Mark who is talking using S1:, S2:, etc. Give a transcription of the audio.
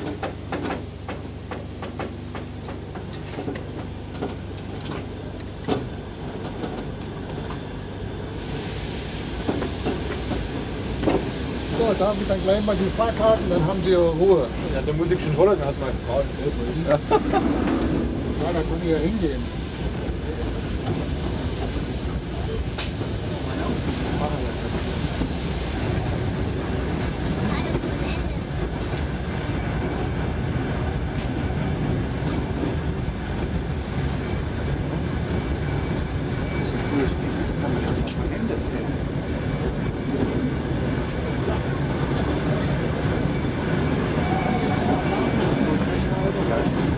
S1: So, da haben wir dann gleich mal die Fahrkarten, dann haben sie Ruhe.
S2: Ja, da muss ich schon voller, hat meine Frau.
S1: Ja, da kann ich ja hingehen. Okay.